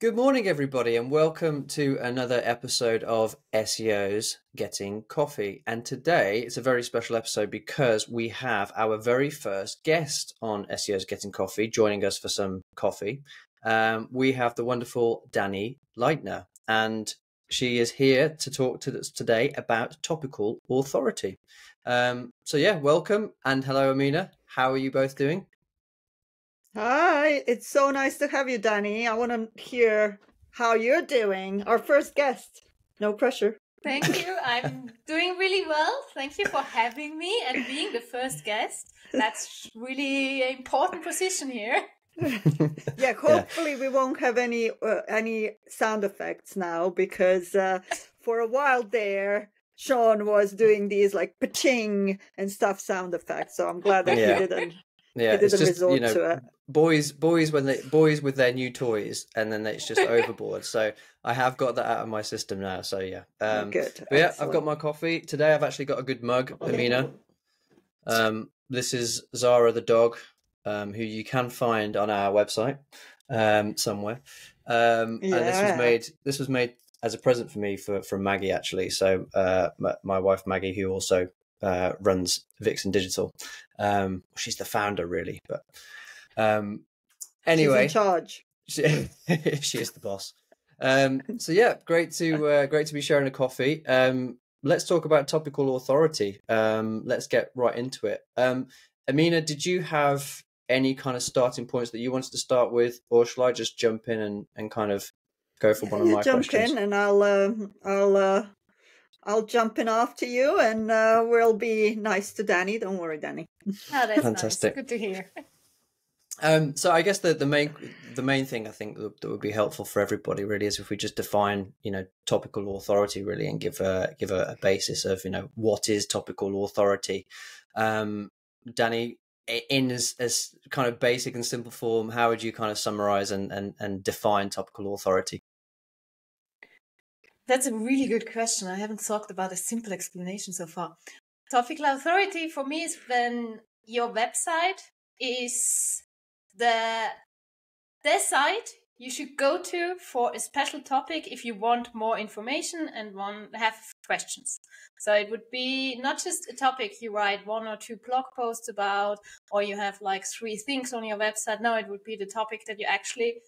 Good morning, everybody, and welcome to another episode of SEOs Getting Coffee. And today it's a very special episode because we have our very first guest on SEOs Getting Coffee joining us for some coffee. Um, we have the wonderful Dani Leitner, and she is here to talk to us today about topical authority. Um, so, yeah, welcome and hello, Emina. How are you both doing? Hi, it's so nice to have you, Dani. I want to hear how you're doing. Our first guest. No pressure. Thank you. I'm doing really well. Thank you for having me and being the first guest. That's really an important position here. yeah, hopefully yeah. we won't have any uh, any sound effects now because uh, for a while there Sean was doing these like paching and stuff sound effects. So I'm glad that yeah. he didn't yeah, it's just you know, boys, boys when they boys with their new toys, and then it's just overboard. So I have got that out of my system now. So yeah, oh, um, good. But yeah, I've got my coffee today. I've actually got a good mug, Emina. Um, this is Zara the dog, um, who you can find on our website um, somewhere. Um, yeah. And this was made. This was made as a present for me for from Maggie actually. So uh, my, my wife Maggie, who also uh, runs Vixen Digital. Um, she's the founder, really, but um, anyway, she's in charge. She, she is the boss. Um, so yeah, great to uh, great to be sharing a coffee. Um, let's talk about topical authority. Um, let's get right into it. Um, Emina, did you have any kind of starting points that you wanted to start with, or shall I just jump in and, and kind of go for one of my jump questions? in, and I'll uh, I'll uh, I'll jump in after you and uh, we'll be nice to Dani. Don't worry, Dani. Oh, that's Fantastic. Nice. Good to hear. Um, so I guess the, the main the main thing I think that, that, would be helpful for everybody really is if we just define you know topical authority really and give a give a, a basis of you know what is topical authority. Um, Dani, in as, as kind of basic and simple form, how would you kind of summarize and, and, and define topical authority? That's a really good question. I haven't talked about a simple explanation so far. Topical authority for me is when your website is the the site you should go to for a special topic if you want more information and want have questions. So it would be not just a topic you write one or two blog posts about, or you have like three things on your website. No, it would be the topic that you actually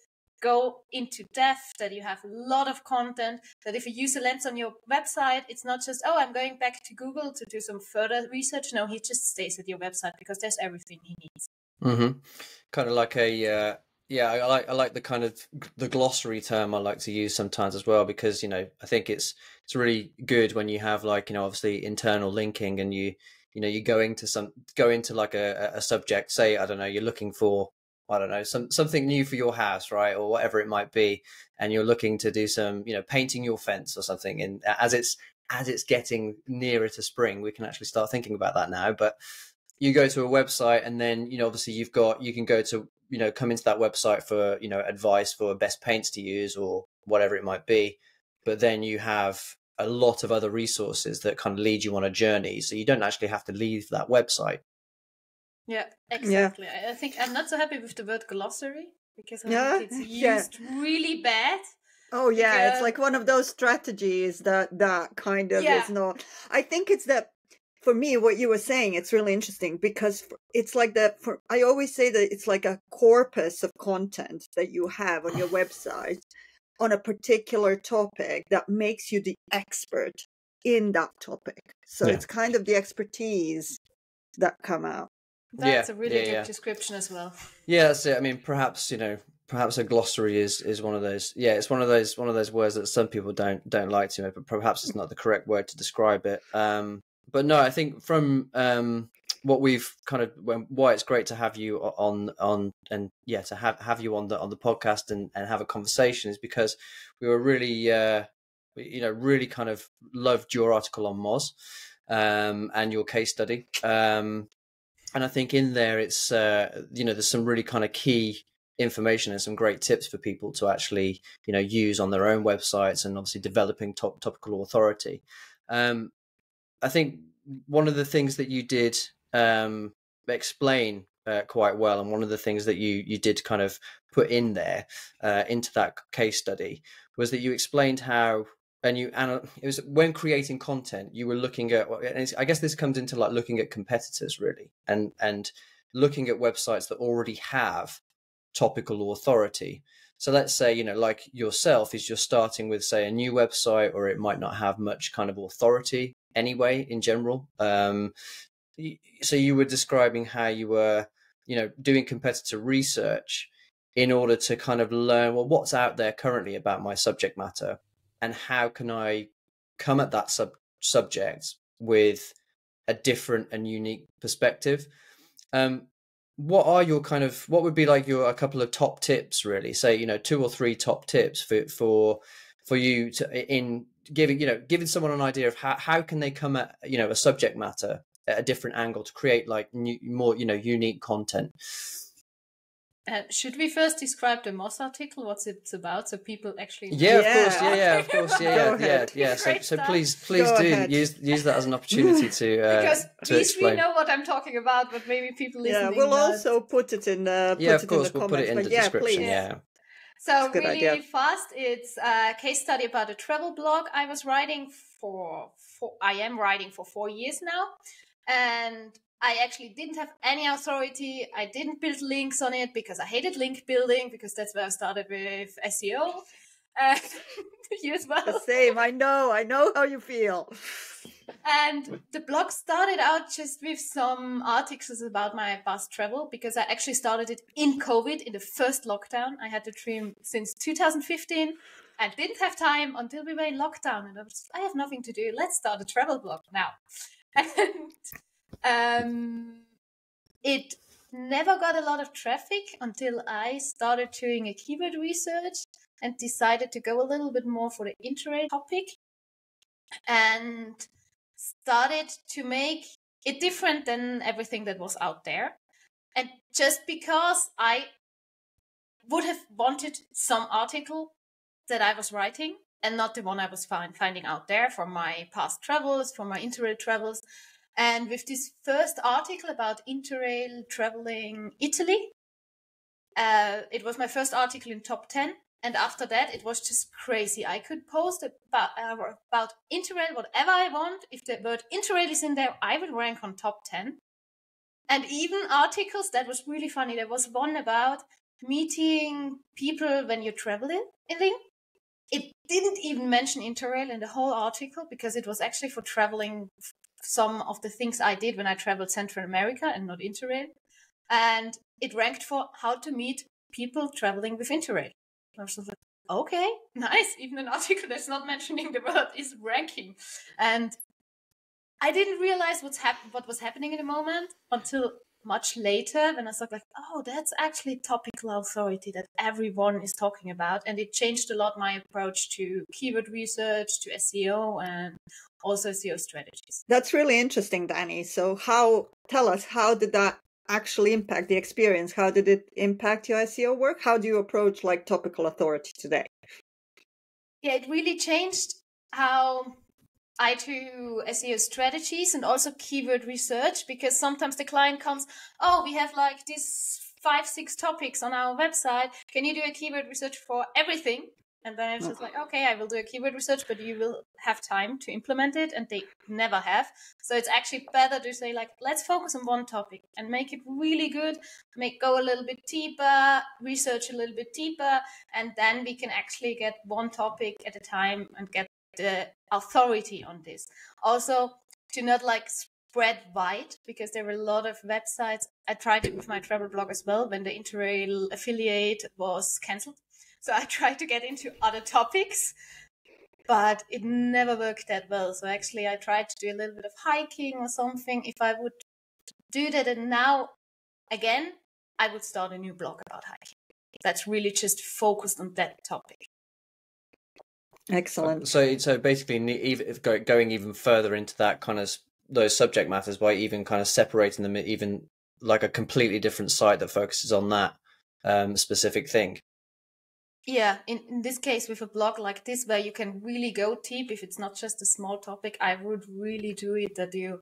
go into depth, that you have a lot of content, that if you a user lands on your website, it's not just, oh, I'm going back to Google to do some further research. No, he just stays at your website because there's everything he needs. Mm-hmm. Kind of like a, uh, yeah, I like I like the kind of the glossary term I like to use sometimes as well because you know I think it's it's really good when you have like you know obviously internal linking and you you know you go into some go into like a, a subject say I don't know you're looking for I don't know, some something new for your house, right, or whatever it might be, and you're looking to do some, you know, painting your fence or something. And as it's as it's getting nearer to spring, we can actually start thinking about that now. But you go to a website, and then you know, obviously, you've got you can go to you know come into that website for you know advice for best paints to use or whatever it might be. But then you have a lot of other resources that kind of lead you on a journey, so you don't actually have to leave that website yeah, exactly. Yeah. I think I'm not so happy with the word glossary because I yeah. think it's used yeah. really bad. Oh yeah, because... it's like one of those strategies that that kind of yeah. is not. I think it's that for me what you were saying it's really interesting because it's like that for i always say that it's like a corpus of content that you have on your website on a particular topic that makes you the expert in that topic so yeah. it's kind of the expertise that come out that's yeah, a really yeah, good yeah. description as well. Yeah, that's it. I mean, perhaps you know, perhaps a glossary is is one of those. Yeah, it's one of those one of those words that some people don't don't like to, know, but perhaps it's not the correct word to describe it. Um, but no, I think from um, what we've kind of why it's great to have you on on and yeah to have have you on the on the podcast and and have a conversation is because we were really uh, you know really kind of loved your article on Moz um, and your case study. Um, and I think in there it's uh, you know there's some really kind of key information and some great tips for people to actually you know use on their own websites and obviously developing top topical authority. Um, I think one of the things that you did um, explain uh, quite well. And one of the things that you you did kind of put in there uh, into that case study was that you explained how and you and it was when creating content you were looking at i guess this comes into like looking at competitors really and and looking at websites that already have topical authority. So let's say you know like yourself is you're starting with say a new website or it might not have much kind of authority anyway in general. Um so you were describing how you were you know doing competitor research in order to kind of learn well what's out there currently about my subject matter and how can I come at that sub- subject with a different and unique perspective. Um, what are your kind of what would be like your a couple of top tips really say you know two or three top tips for for for you to in giving you know giving someone an idea of how, how can they come at you know a subject matter at a different angle to create like new, more you know unique content uh, should we first describe the Moz article, what's it's about, so people actually? Yeah, of course, yeah, yeah, of course, yeah, yeah, yeah, yeah. So, so please, please Go do ahead. use use that as an opportunity to uh, because to explain. we know what I'm talking about, but maybe people listening. Yeah, we'll also put it in. Uh, yeah, of course, we'll put it in the yeah, description. Please. Yeah. So really idea. fast, it's a case study about a travel blog I was writing for. for I am writing for four years now, and I actually didn't have any authority. I didn't build links on it because I hated link building because that's where I started with SEO. And you as well. The same. I know. I know how you feel. And the blog started out just with some articles about my past travel because I actually started it in COVID in the first lockdown. I had the dream since 2015 and didn't have time until we were in lockdown. And I was, I have nothing to do. Let's start a travel blog now. And um, it never got a lot of traffic until I started doing a keyword research and decided to go a little bit more for the interrail topic and started to make it different than everything that was out there. And just because I would have wanted some article that I was writing and not the one I was find, finding out there from my past travels, from my interrail travels, and with this first article about Interrail traveling Italy, uh, it was my first article in top 10. And after that, it was just crazy. I could post about, uh, about Interrail whatever I want. If the word Interrail is in there, I will rank on top 10. And even articles that was really funny. There was one about meeting people when you're traveling. in Ling. It didn't even mention Interrail in the whole article because it was actually for traveling some of the things I did when I traveled Central America and not Interrail. And it ranked for how to meet people traveling with Interrail. I was like, okay, nice. Even an article that's not mentioning the word is ranking. And I didn't realize what's hap- what was happening in the moment until much later when I thought like, oh, that's actually topical authority that everyone is talking about. And it changed a lot my approach to keyword research, to SEO and also SEO strategies. That's really interesting, Dani. So how tell us how did that actually impact the experience? How did it impact your SEO work? How do you approach like topical authority today? Yeah, it really changed how I do uh, SEO strategies and also keyword research because sometimes the client comes, oh, we have like these five, six topics on our website. Can you do a keyword research for everything? And then it's just mm. like, okay, I will do a keyword research, but you will have time to implement it, and they never have. So it's actually better to say, like, let's focus on one topic and make it really good, make go a little bit deeper, research a little bit deeper, and then we can actually get one topic at a time and get the authority on this. Also, to not like spread wide because there were a lot of websites. I tried it with my travel blog as well when the Interrail affiliate was cancelled. So I tried to get into other topics, but it never worked that well. So actually, I tried to do a little bit of hiking or something. If I would do that, and now again, I would start a new blog about hiking. That's really just focused on that topic. Excellent. So, so basically, even going even further into that kind of those subject matters by even kind of separating them, even like a completely different site that focuses on that um, specific thing. Yeah, in, in this case, with a blog like this, where you can really go deep, if it's not just a small topic, I would really do it that you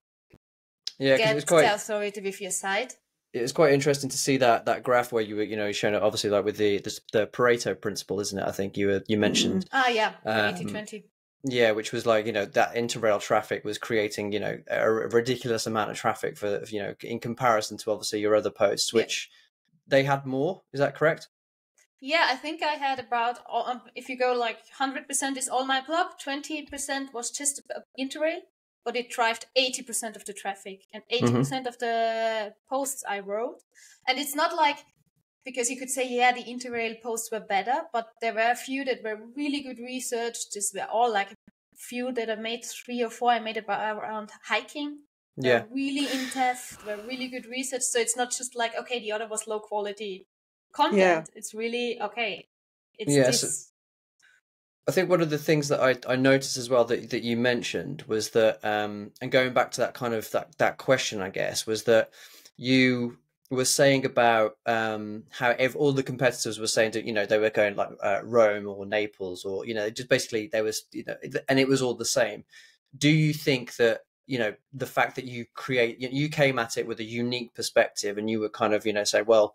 yeah, get quite... authority with your site. It was quite interesting to see that that graph where you were you know showing it obviously like with the the, the Pareto principle, isn't it? I think you were you mentioned. Mm-hmm. Ah, yeah, um, 20. Yeah, which was like you know that interrail traffic was creating you know a, a ridiculous amount of traffic for you know in comparison to obviously your other posts, which yeah. they had more. Is that correct? Yeah, I think I had about um, if you go like hundred percent is all my blog, twenty percent was just interrail, but it drove eighty percent of the traffic and 80 mm-hmm. percent of the posts I wrote. And it's not like because you could say yeah the interrail posts were better but there were a few that were really good research just were all like a few that i made three or four i made about around hiking yeah they're really in depth were really good research so it's not just like okay the other was low quality content yeah. it's really okay it's yes this... I think one of the things that I, I noticed as well that that you mentioned was that um and going back to that kind of that that question I guess was that you were saying about um, how ev- all the competitors were saying that you know they were going like uh, Rome or Naples or you know just basically there was you know and it was all the same. Do you think that you know the fact that you create you came at it with a unique perspective and you were kind of you know say well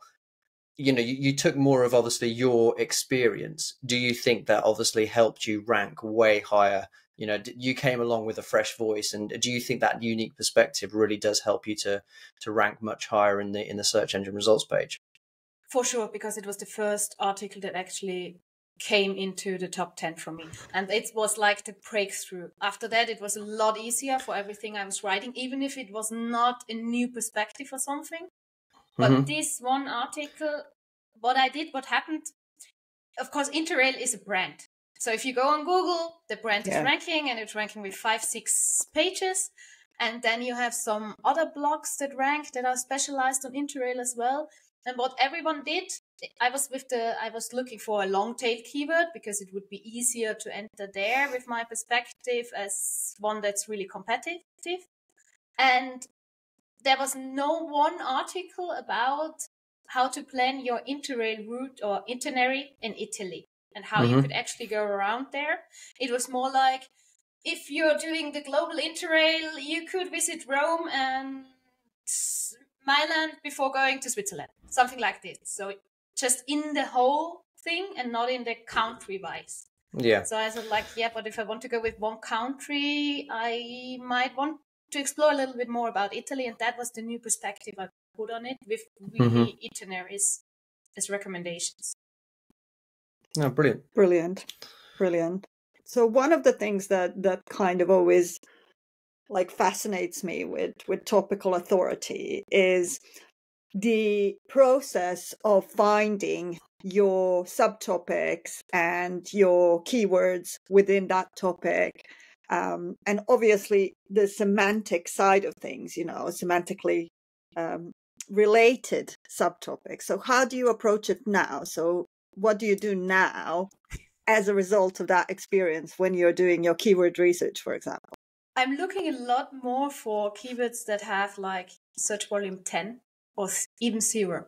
you know you, you took more of obviously your experience. Do you think that obviously helped you rank way higher? You know you came along with a fresh voice and do you think that unique perspective really does help you to to rank much higher in the in the search engine results page? For sure because it was the first article that actually came into the top 10 for me and it was like the breakthrough. After that it was a lot easier for everything i was writing even if it was not a new perspective or something but mm-hmm. this one article what i did what happened of course interrail is a brand so if you go on Google, the brand yeah. is ranking and it's ranking with five, six pages. And then you have some other blogs that rank that are specialized on Interrail as well. And what everyone did, I was with the, I was looking for a long tail keyword because it would be easier to enter there with my perspective as one that's really competitive. And there was no one article about how to plan your interrail route or itinerary in Italy and how mm-hmm. you could actually go around there. It was more like if you're doing the global interrail, you could visit Rome and Milan before going to Switzerland, something like this. So just in the whole thing and not in the country wise. Yeah. So I said like, yeah, but if I want to go with one country, I might want to explore a little bit more about Italy, and that was the new perspective I put on it with really mm-hmm. itineraries as recommendations. Oh, brilliant. Brilliant. Brilliant. So one of the things that that kind of always like fascinates me with with topical authority is the process of finding your subtopics and your keywords within that topic um, and obviously the semantic side of things you know semantically um, related subtopics so how do you approach it now so what do you do now as a result of that experience when you're doing your keyword research, for example? I'm looking a lot more for keywords that have like search volume 10 or even zero.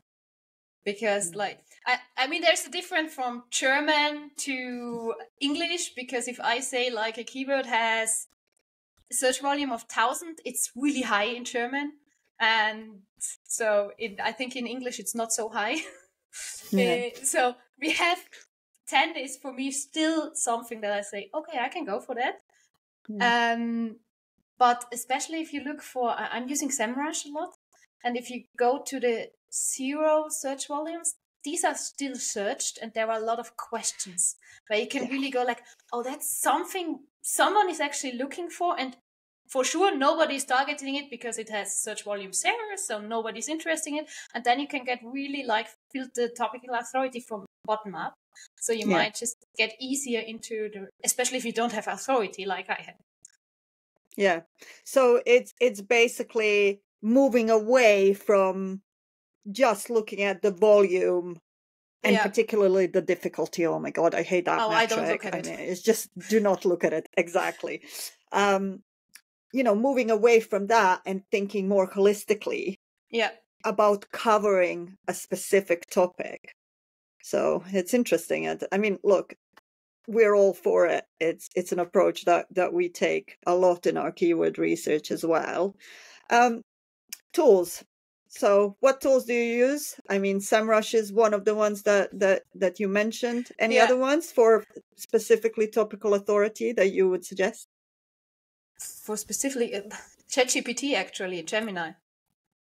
Because, mm. like, I, I mean, there's a difference from German to English. Because if I say, like, a keyword has search volume of 1000, it's really high in German. And so it, I think in English it's not so high. Yeah. Uh, so we have 10 is for me still something that I say, okay, I can go for that. Yeah. Um, but especially if you look for, I'm using SEMrush a lot. And if you go to the zero search volumes, these are still searched and there are a lot of questions where you can yeah. really go like, oh, that's something someone is actually looking for. And for sure, nobody's targeting it because it has search volume zero, so nobody's interested in it. And then you can get really like filter topical authority from bottom up. So you yeah. might just get easier into the, especially if you don't have authority like I have. Yeah. So it's it's basically moving away from just looking at the volume and yeah. particularly the difficulty. Oh my god, I hate that oh, metric. I don't look at I it. Mean, it's just do not look at it exactly. Um, you know, moving away from that and thinking more holistically. Yeah. About covering a specific topic. So it's interesting. And I mean, look, we're all for it. It's it's an approach that that we take a lot in our keyword research as well. Um, tools. So, what tools do you use? I mean, SEMrush is one of the ones that that that you mentioned. Any yeah. other ones for specifically topical authority that you would suggest? For specifically, uh, ChatGPT actually, Gemini.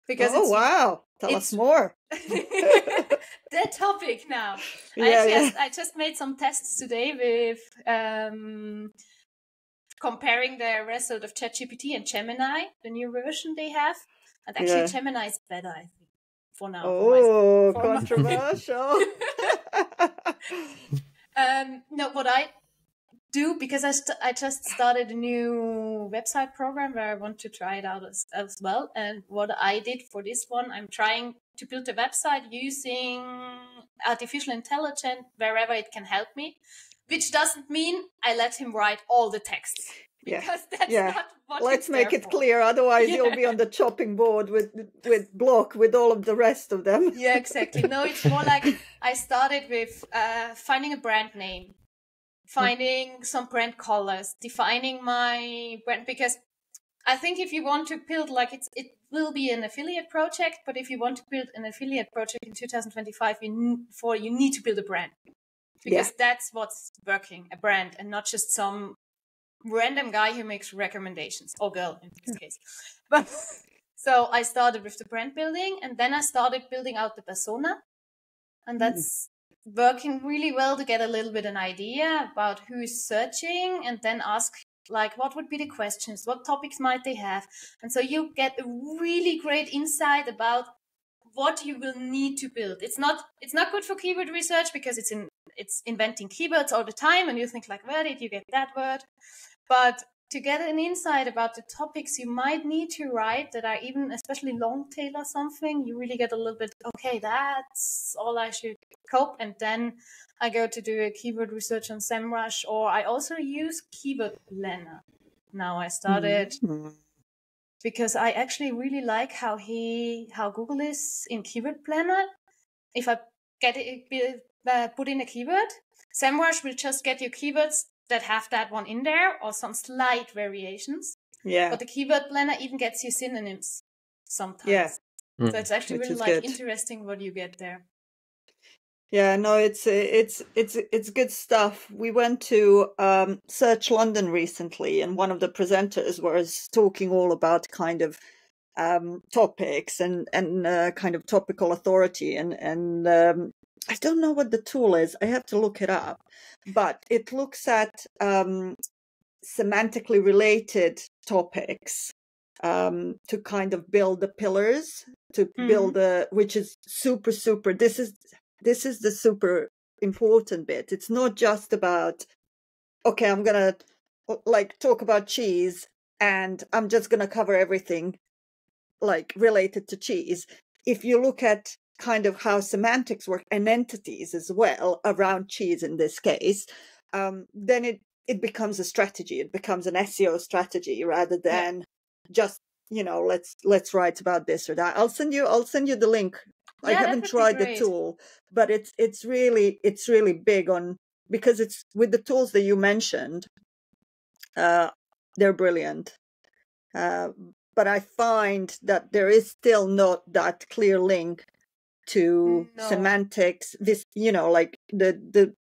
Because oh wow, tell us more. that topic now. Yeah, I just yeah. I just made some tests today with um, comparing the result of ChatGPT and Gemini, the new version they have. Actually, yeah. Gemini better, I think, for now. Oh, for controversial. um, no, what I do because I, st- I just started a new website program where I want to try it out as, as well. And what I did for this one, I'm trying to build a website using artificial intelligence wherever it can help me, which doesn't mean I let him write all the texts because yeah. that's yeah. not what Let's make it for. clear, otherwise yeah. you'll be on the chopping board with with block with all of the rest of them. yeah, exactly. No, it's more like I started with uh, finding a brand name, finding some brand colors, defining my brand because I think if you want to build like it's it will be an affiliate project, but if you want to build an affiliate project in 2025, you for you need to build a brand because yeah. that's what's working a brand and not just some random guy who makes recommendations or girl in this case. But so i started with the brand building and then i started building out the persona. And hmm. that's mm. working really well to get a little bit an idea about who is searching and then ask like what would be the questions? What topics might they have? And so you get a really great insight about what you will need to build. It's not it's not good for keyword research because it's in it's inventing keywords all the time and you think like where did you get that word but to get an insight about the topics you might need to write that are even especially long tail or something, you really get a little bit, okay, that's all I should cope. And then I go to do a keyword research on SEMrush or I also use Keyword Planner. Now I started mm-hmm. because I actually really like how he, how Google is in Keyword Planner. If I get it, uh, put in a keyword, SEMrush will just get you keywords that have that one in there or some slight variations. Yeah. But the keyword planner even gets you synonyms sometimes. Yeah. Mm. So it's actually Which really like good. interesting what you get there. Yeah, no, it's it's it's it's good stuff. We went to um, Search London recently, and one of the presenters was talking all about kind of um, topics and and uh, kind of topical authority, and and um, I don't know what the tool is. I have to look it up. But it looks at um, semantically related topics um, to kind of build the pillars to mm. build a, which is super super. This is this is the super important bit. It's not just about okay, I'm gonna like talk about cheese and I'm just gonna cover everything like related to cheese. If you look at kind of how semantics work and entities as well around cheese in this case, um, then it it becomes a strategy. It becomes an SEO strategy rather than yeah. just you know let's let's write about this or that. I'll send you I'll send you the link. Yeah, I haven't tried the tool, but it's it's really it's really big on because it's with the tools that you mentioned. Uh, they're brilliant. Uh, but I find that there is still not that clear link to no. semantics this you know like the the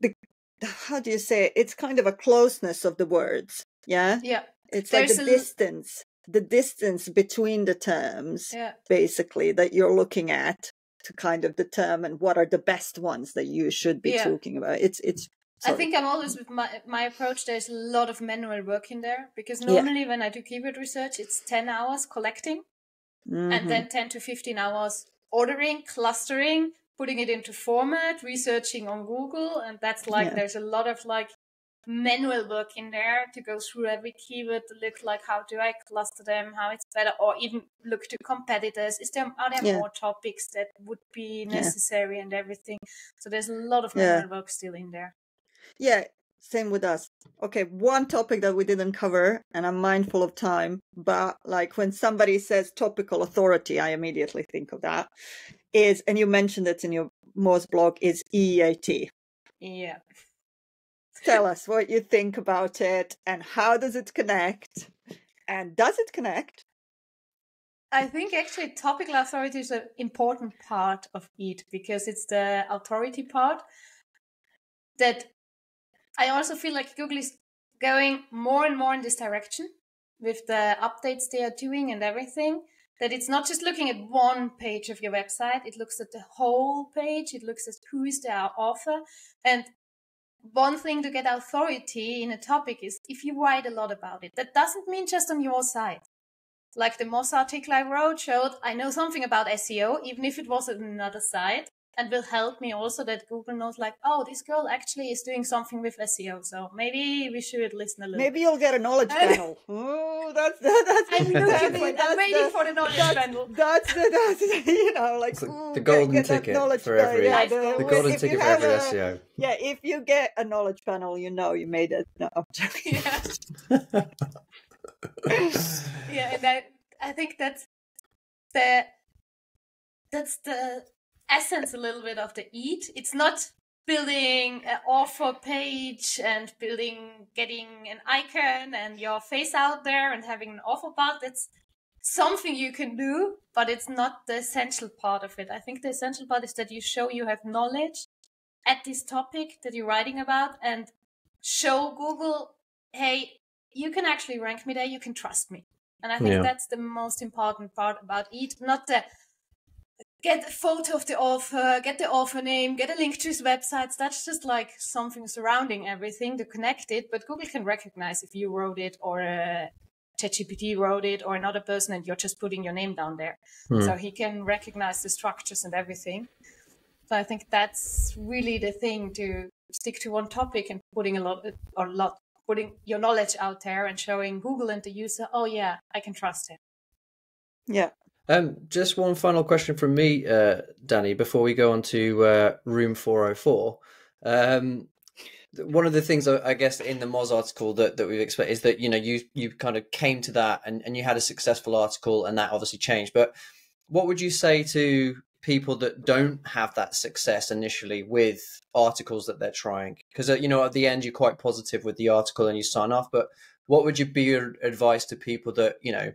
the how do you say it? it's kind of a closeness of the words yeah yeah it's There's like the distance the distance between the terms yeah. basically that you're looking at to kind of determine what are the best ones that you should be yeah. talking about it's it's Sorry. I think I'm always with my my approach. There's a lot of manual work in there because normally yeah. when I do keyword research, it's ten hours collecting, mm-hmm. and then ten to fifteen hours ordering, clustering, putting it into format, researching on Google. And that's like, yeah. there's a lot of like manual work in there to go through every keyword to look like how do I cluster them, how it's better, or even look to competitors. Is there are there yeah. more topics that would be necessary yeah. and everything? So there's a lot of manual yeah. work still in there. Yeah, same with us. Okay, one topic that we didn't cover, and I'm mindful of time, but like when somebody says topical authority, I immediately think of that. Is and you mentioned it in your Moz blog is EAT. Yeah. Tell us what you think about it and how does it connect? And does it connect? I think actually topical authority is an important part of it because it's the authority part that I also feel like Google is going more and more in this direction with the updates they are doing and everything. That it's not just looking at one page of your website, it looks at the whole page, it looks at who is the author. And one thing to get authority in a topic is if you write a lot about it. That doesn't mean just on your site. Like the Moz article I wrote showed I know something about SEO, even if it was on another site and will help me also that Google knows like, oh, this girl actually is doing something with SEO. So maybe we should listen a little. Maybe you'll get a knowledge panel. Oh, that's that, that's. I'm looking for. I'm waiting the, for the knowledge that's, panel. That's the that's you know like ooh, the golden get, get ticket for every yeah, the, the golden ticket for every a, SEO. Yeah, if you get a knowledge panel, you know you made it. No, yeah. yeah, and I I think that's the that's the essence a little bit of the eat. It's not building an offer page and building getting an icon and your face out there and having an offer part. That's something you can do, but it's not the essential part of it. I think the essential part is that you show you have knowledge at this topic that you're writing about and show Google, hey, you can actually rank me there, you can trust me. And I think yeah. that's the most important part about it, not the get a photo of the author, get the author name, get a link to his websites. That's just like something surrounding everything to connect it. But Google can recognize if you wrote it or uh, ChatGPT wrote it or another person and you're just putting your name down there. Hmm. So he can recognize the structures and everything. So I think that's really the thing to stick to one topic and putting a lot or a lot putting your knowledge out there and showing Google and the user, oh yeah, I can trust him. Yeah, um, just one final question from me, uh, Dani, before we go on to uh, Room 404. Um, one of the things I guess in the Moz article that, that we've expected is that you know you you kind of came to that and, and you had a successful article and that obviously changed. But what would you say to people that don't have that success initially with articles that they're trying? Because uh, you know at the end you're quite positive with the article and you sign off. But what would you be your advice to people that you know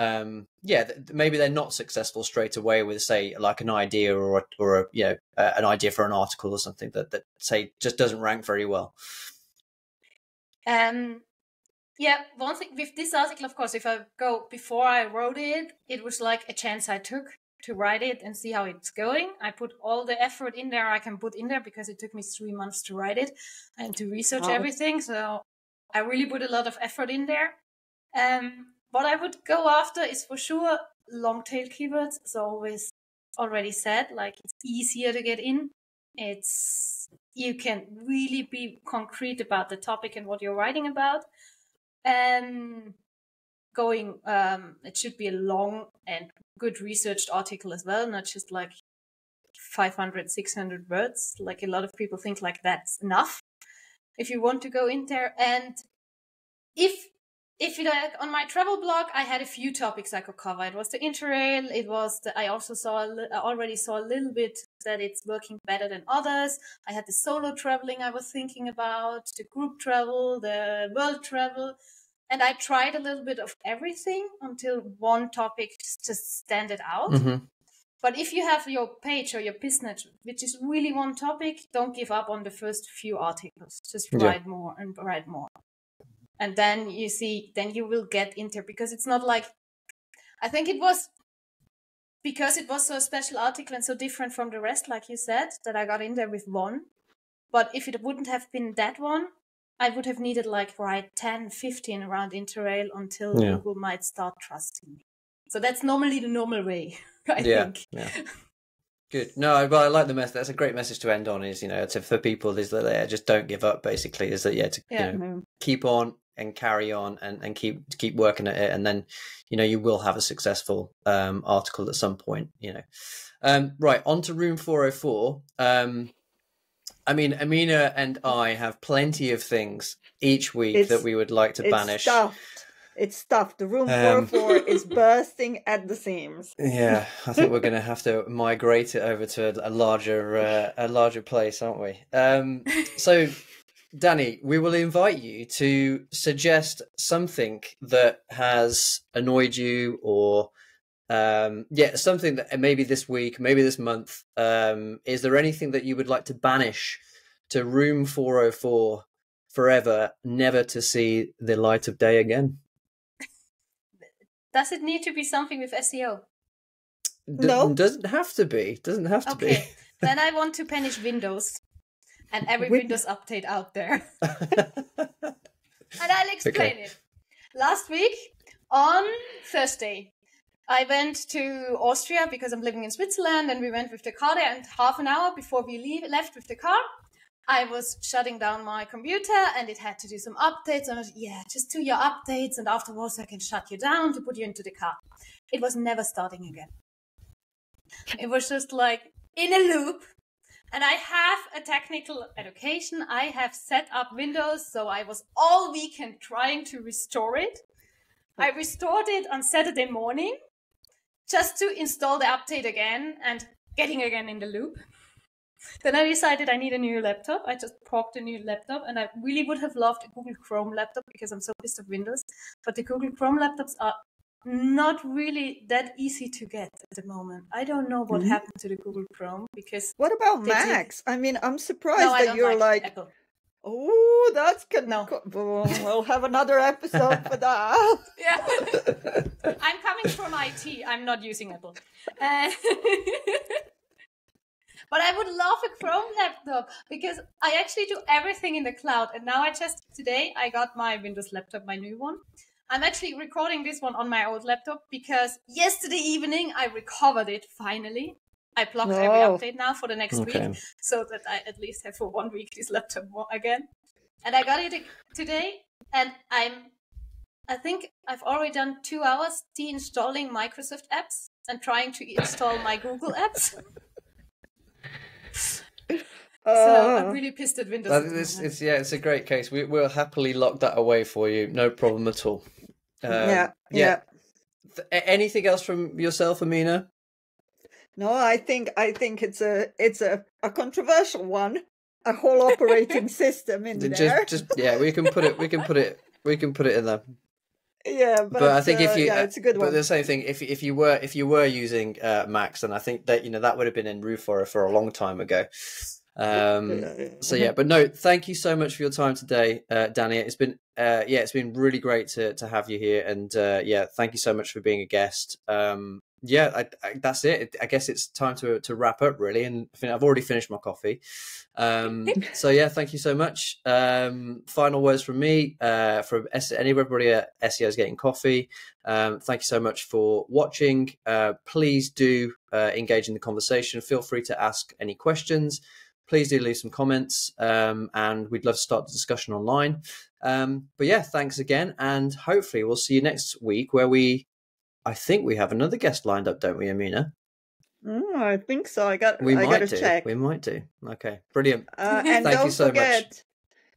um, yeah, maybe they're not successful straight away with, say, like an idea or or a, you know uh, an idea for an article or something that that say just doesn't rank very well. Um, yeah, one thing with this article, of course, if I go before I wrote it, it was like a chance I took to write it and see how it's going. I put all the effort in there I can put in there because it took me three months to write it and to research wow. everything. So I really put a lot of effort in there. Um, what I would go after is for sure long tail keywords. It's always already said, like it's easier to get in. It's you can really be concrete about the topic and what you're writing about. And going um it should be a long and good researched article as well, not just like 500 600 words like a lot of people think like that's enough if you want to go in there and if if you like on my travel blog, I had a few topics I could cover. It was the interrail. It was the, I also saw I already saw a little bit that it's working better than others. I had the solo traveling I was thinking about, the group travel, the world travel, and I tried a little bit of everything until one topic just stand it out. Mm-hmm. But if you have your page or your business, which is really one topic, don't give up on the first few articles. Just write yeah. more and write more and then you see then you will get into because it's not like i think it was because it was so a special article and so different from the rest like you said that i got in there with one but if it wouldn't have been that one i would have needed like right 10 15 around interrail until yeah. google might start trusting me so that's normally the normal way i yeah, think yeah Good. No, but I like the message. That's a great message to end on. Is you know, to, for people is that yeah, just don't give up. Basically, is that yeah, to yeah. You know, mm-hmm. keep on and carry on and, and keep keep working at it. And then you know you will have a successful um, article at some point you know. Um, right on to room 404 um, i mean emina and i have plenty of things each week it's, that we would like to it's banish. stuffed. it's stuffed. The room 404 um, is bursting at the seams. Yeah i think we're going to have to migrate it over to a larger uh, a larger place aren't we? Um, so Dani, we will invite you to suggest something that has annoyed you or um, yeah, something that maybe this week, maybe this month, um, is there anything that you would like to banish to room 404 forever, never to see the light of day again? Does it need to be something with SEO? D- no. Doesn't have to be. Doesn't have to okay. be. then I want to punish Windows and every Windows update out there. and I'll explain okay. it. Last week on Thursday, I went to Austria because I'm living in Switzerland and we went with the car there. And half an hour before we leave, left with the car, I was shutting down my computer and it had to do some updates. And I was, yeah, just do your updates and afterwards I can shut you down to put you into the car. It was never starting again. It was just like in a loop. And I have a technical education. I have set up Windows. So I was all weekend trying to restore it. I restored it on Saturday morning just to install the update again and getting again in the loop. Then I decided I need a new laptop. I just propped a new laptop and I really would have loved a Google Chrome laptop because I'm so pissed off Windows. But the Google Chrome laptops are not really that easy to get at the moment. I don't know what mm-hmm. happened to the Google Chrome because. What about Macs? Did... I mean, I'm surprised no, that you're like. like Oh, that's good. No. we'll have another episode for that. yeah. I'm coming from IT. I'm not using Apple. Uh, but I would love a Chrome laptop because I actually do everything in the cloud. And now I just, today, I got my Windows laptop, my new one. I'm actually recording this one on my old laptop because yesterday evening I recovered it finally. I blocked every oh. update now for the next okay. week so that I at least have for one week this laptop more again. And I got it today, and I'm. I think I've already done two hours deinstalling Microsoft apps and trying to install my Google apps. So I'm ah. really pissed at Windows. It's, it's, yeah, it's a great case. We, will happily lock that away for you. No problem at all. Um, yeah, yeah. yeah. Anything else from yourself, Emina? No, I think I think it's a it's a, a controversial one. A whole operating system in just, there. Just yeah, we can put it. We can put it. We can put it in there. Yeah, but, but I think uh, if you, yeah, it's a good but one. the same thing. If if you were if you were using uh, Macs, then I think that you know that would have been in Rufora for a long time ago. Um, yeah, yeah. So yeah, but no, thank you so much for your time today, uh, Dani. It's been uh, yeah, it's been really great to to have you here, and uh, yeah, thank you so much for being a guest. Um, yeah, I, I, that's it. I guess it's time to to wrap up really, and I think I've already finished my coffee. Um, so yeah, thank you so much. Um, final words from me, uh, from S- anybody at SEO's Getting Coffee. Um, thank you so much for watching. Uh, please do uh, engage in the conversation. Feel free to ask any questions. Please do leave some comments, um, and we'd love to start the discussion online. Um, but yeah, thanks again, and hopefully we'll see you next week where we I think we have another guest lined up, don't we, Emina? Mm, I think so. I got. We I might do. Check. We might do. Okay, brilliant. Uh, and Thank don't so forget, much.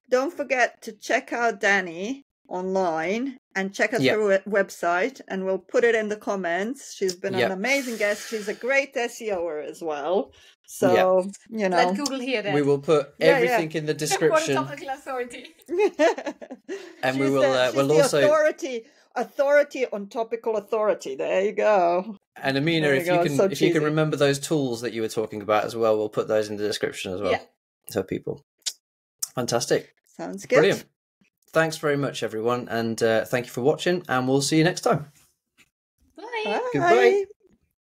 don't forget to check out Dani online and check us yep. through website, and we'll put it in the comments. She's been yep. an amazing guest. She's a great SEOer as well. So yep. you know, let Google hear that. We will put everything yeah. in the description. authority. and we will. The, uh, we'll also authority authority on topical authority. There you go. And Emina, if you, can, so if you can remember those tools that you were talking about as well, we'll put those in the description as well. Yeah. So people, fantastic. Sounds good. Brilliant. Thanks very much, everyone, and uh, thank you for watching. And we'll see you next time. Bye. Goodbye.